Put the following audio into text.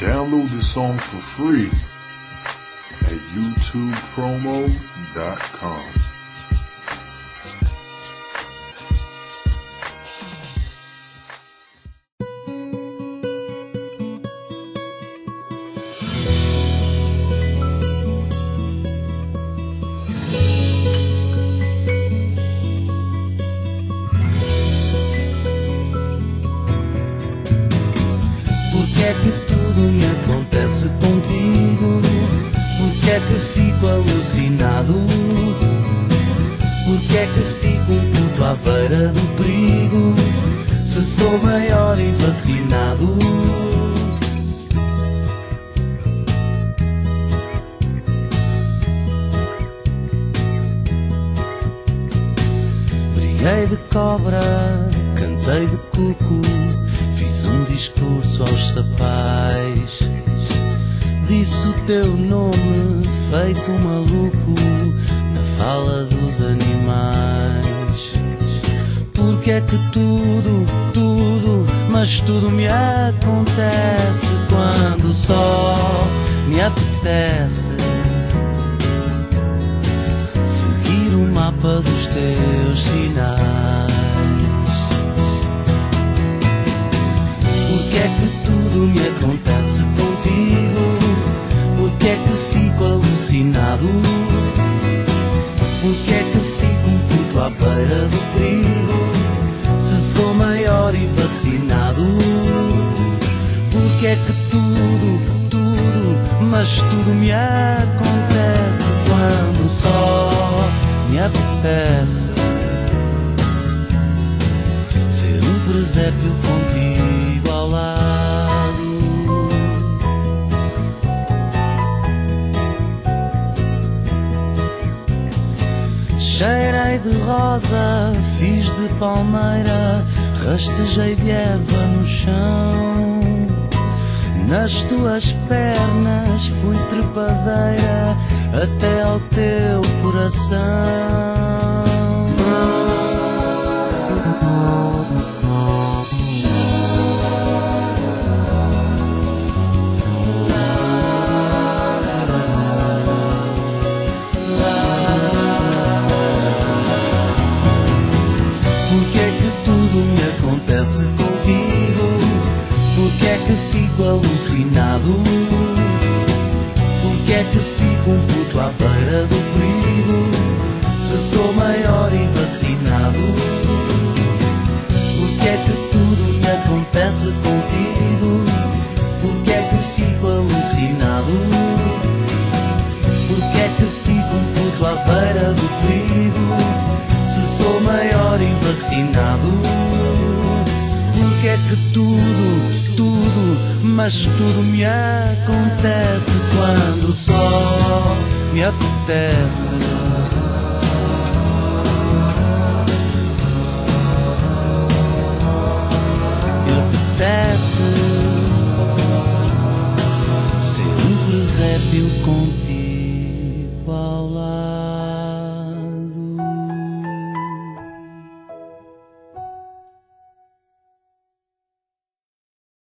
Download the song for free at youtubepromo.com. Que fico alucinado? Porque é que fico um puto à beira do perigo? Se sou maior e vacinado. Briguei de cobra, cantei de cuco, fiz um discurso aos sapais. Disse o teu nome, feito maluco, na fala dos animais. Porque é que tudo, tudo, mas tudo me acontece quando só me apetece seguir o mapa dos teus sinais. Porque é que tudo me acontece à beira do perigo? Se sou maior e vacinado? Porque é que tudo, tudo, mas tudo me acontece quando só me apetece ser um presépio contigo Cheirei de rosa, fiz de palmeira, rastejei de erva no chão. Nas tuas pernas fui trepadeira até ao teu coração. Porque é que fico um puto à beira do perigo? Se sou maior e vacinado? Porque é que tudo me acontece contigo? Porque é que fico alucinado? Porque é que fico um puto à beira do perigo? Se sou maior e vacinado? Porque é que tudo, tudo, mas tudo me acontece quando só me apetece? Me apetece ser um presépio lado.